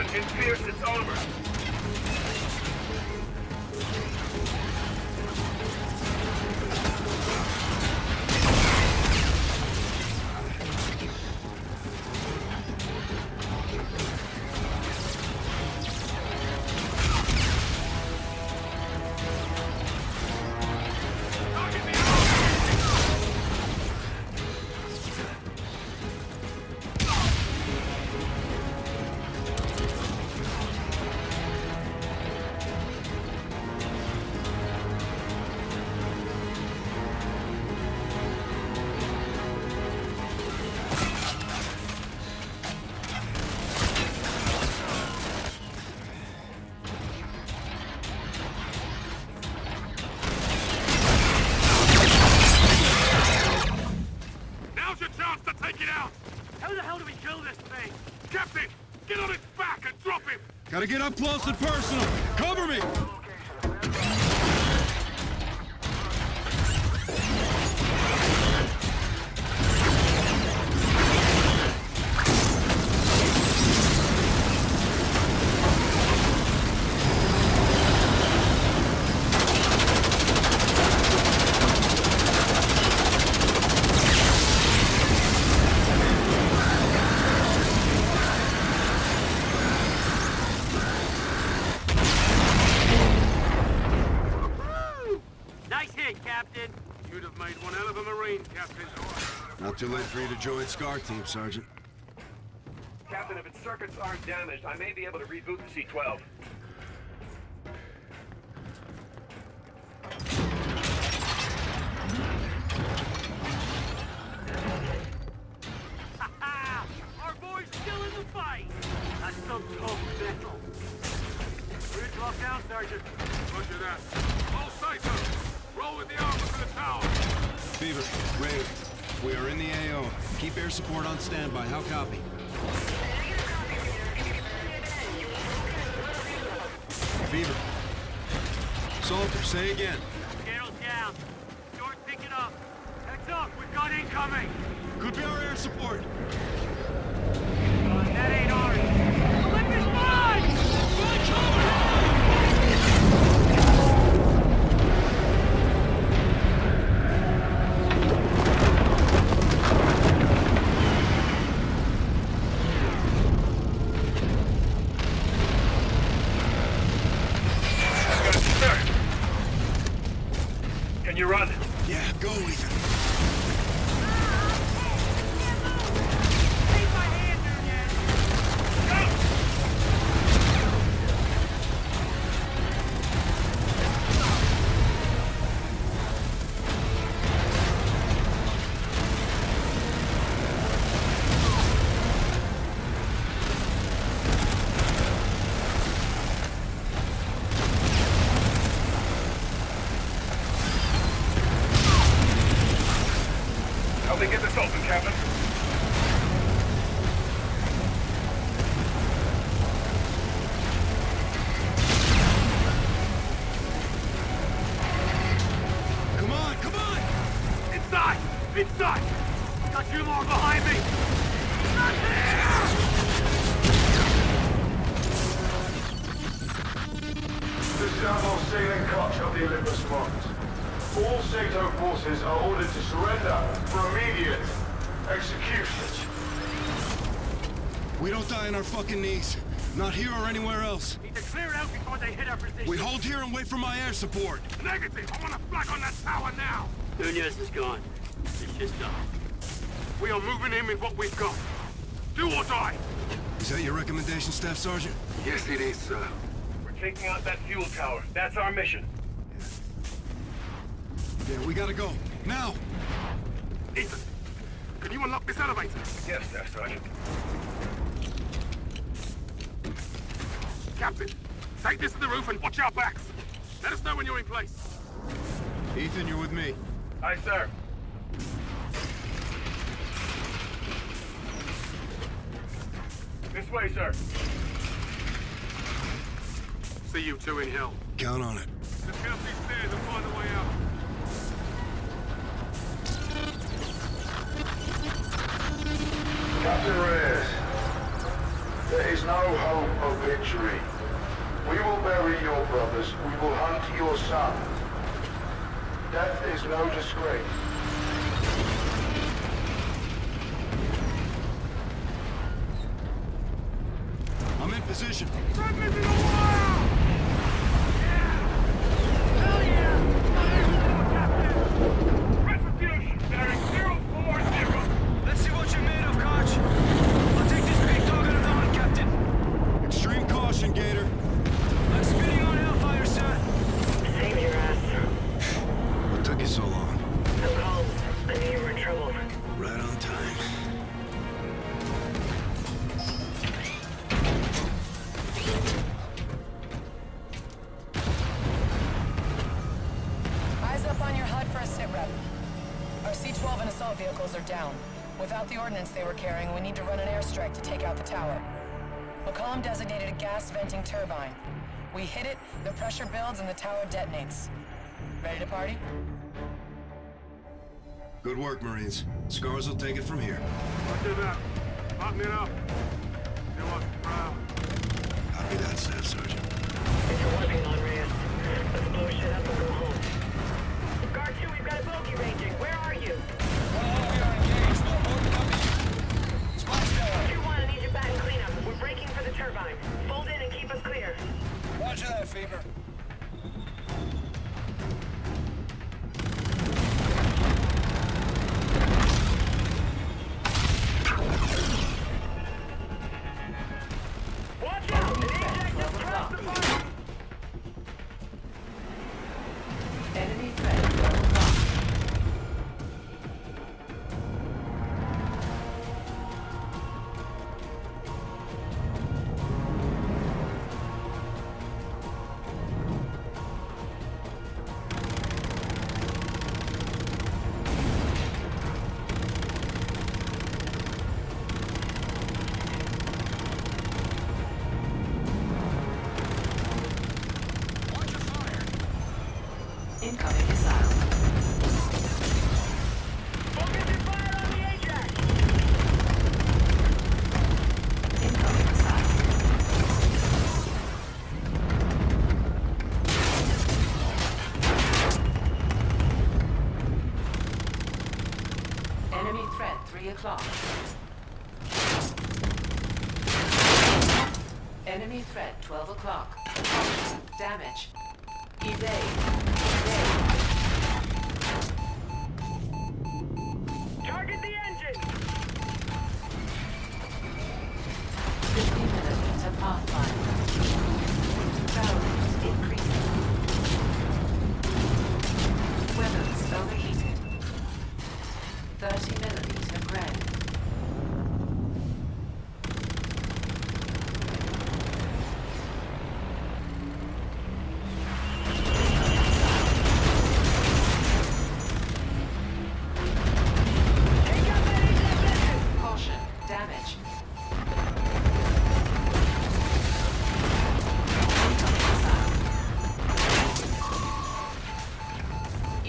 weapon can pierce its armor. Gotta get up close and personal. Cover me! Not too late for you to join SCAR team, Sergeant. Captain, if its circuits aren't damaged, I may be able to reboot the C-12. Our boy's still in the fight. That's some tough battle. Bridge locked down, Sergeant. Roger that. All say so. Roll with the armor for the tower. Beaver, Ray, we are in the AO. Keep air support on standby. How copy? Beaver. Soldier, say again. Channel's down. George, pick it up. Heads up, we've got incoming. Could be our air support. Inside! Inside! Got two more behind me. Not The Savo Salen Kotch of the Olympus Mons. All SATO forces are ordered to surrender for immediate execution. We don't die on our fucking knees. Not here or anywhere else. Need to clear out before they hit our position. We hold here and wait for my air support. Negative! I want a flag on that tower now! Nunez is gone. It's just us. We are moving in with what we've got. Do or die! Is that your recommendation, Staff Sergeant? Yes, it is, sir. We're taking out that fuel tower. That's our mission. Yeah, we gotta go. Now! Ethan, can you unlock this elevator? Yes, Staff Sergeant. Captain, take this to the roof and watch our backs. Let us know when you're in place. Ethan, you're with me. Aye, sir. This way, sir. See you two in hell. Count on it. Let's get up these stairs and find a way out. Captain Reyes, There is no hope of victory. We will bury your brothers. We will hunt your son. Death is no disgrace. For a sit rep. Our C-12 and assault vehicles are down. Without the ordnance they were carrying, we need to run an airstrike to take out the tower. McCollum designated a gas venting turbine. We hit it, the pressure builds, and the tower detonates. Ready to party? Good work, Marines. Scars will take it from here. I did that. Lock me up. You was proud. Copy that, Staff Sergeant. Thanks for working on o'clock. Enemy threat, 12 o'clock. Damage. Evade. Evade. Target the engine! 50 millimeter pathfinder. Barrels increasing. Weapons overheated. 30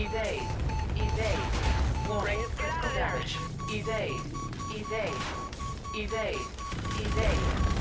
Evade. Evade. Warning. Of there. Damage. Evade. Evade. Evade. Evade.